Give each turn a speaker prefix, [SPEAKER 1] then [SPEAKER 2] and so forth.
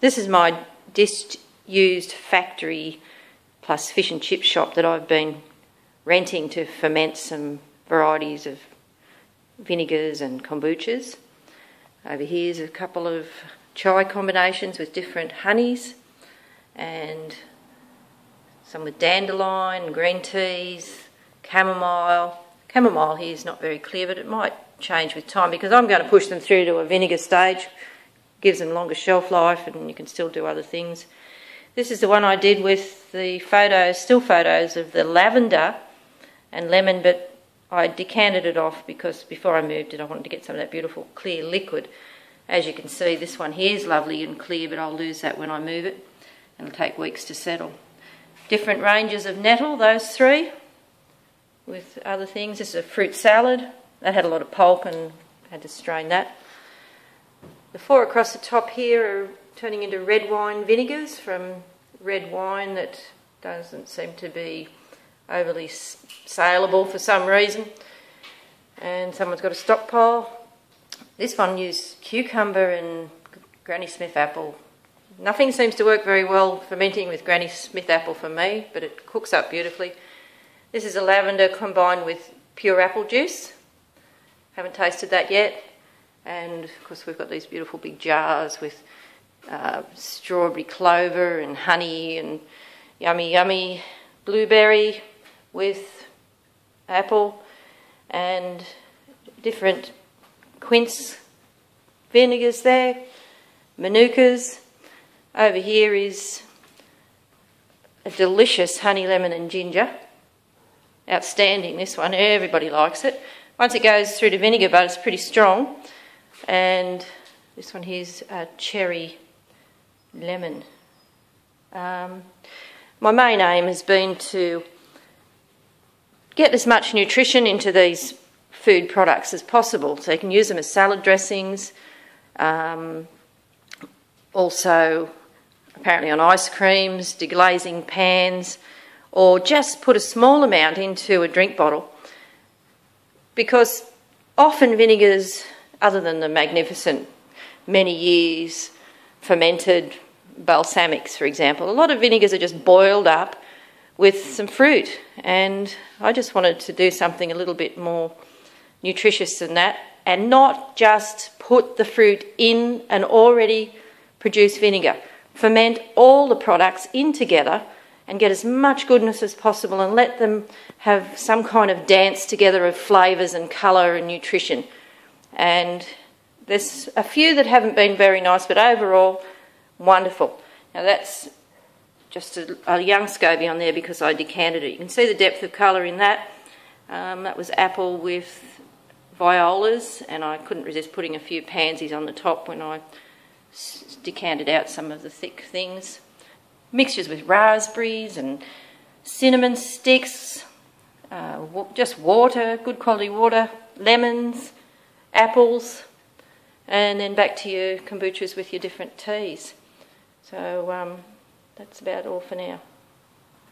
[SPEAKER 1] This is my disused factory plus fish and chip shop that I've been renting to ferment some varieties of vinegars and kombuchas. Over here's a couple of chai combinations with different honeys and some with dandelion, green teas, chamomile. Chamomile here is not very clear, but it might change with time because I'm going to push them through to a vinegar stage. Gives them longer shelf life and you can still do other things. This is the one I did with the photos, still photos of the lavender and lemon, but I decanted it off because before I moved it I wanted to get some of that beautiful clear liquid. As you can see this one here is lovely and clear but I'll lose that when I move it it'll take weeks to settle. Different ranges of nettle, those three, with other things. This is a fruit salad. That had a lot of pulp and had to strain that. The four across the top here are turning into red wine vinegars from red wine that doesn't seem to be overly saleable for some reason. And someone's got a stockpile. This one used cucumber and Granny Smith apple. Nothing seems to work very well fermenting with Granny Smith apple for me, but it cooks up beautifully. This is a lavender combined with pure apple juice. Haven't tasted that yet. And of course, we've got these beautiful big jars with uh, strawberry clover and honey and yummy, yummy blueberry with apple and different quince vinegars there, manukas. Over here is a delicious honey, lemon, and ginger. Outstanding, this one. Everybody likes it. Once it goes through to vinegar, but it's pretty strong. And this one here's a cherry lemon. Um, my main aim has been to get as much nutrition into these food products as possible. So you can use them as salad dressings, um, also apparently on ice creams, deglazing pans, or just put a small amount into a drink bottle. Because often vinegars, other than the magnificent many years fermented balsamics, for example, a lot of vinegars are just boiled up with some fruit. And I just wanted to do something a little bit more nutritious than that and not just put the fruit in an already produced vinegar. Ferment all the products in together and get as much goodness as possible and let them have some kind of dance together of flavours and colour and nutrition. And there's a few that haven't been very nice, but overall, wonderful. Now that's just a, a young SCOBY on there because I decanted it. You can see the depth of colour in that. Um, that was apple with violas, and I couldn't resist putting a few pansies on the top when I decanted out some of the thick things. Mixtures with raspberries and cinnamon sticks, uh, just water, good quality water, lemons, apples, and then back to your kombuchas with your different teas. So um, that's about all for now.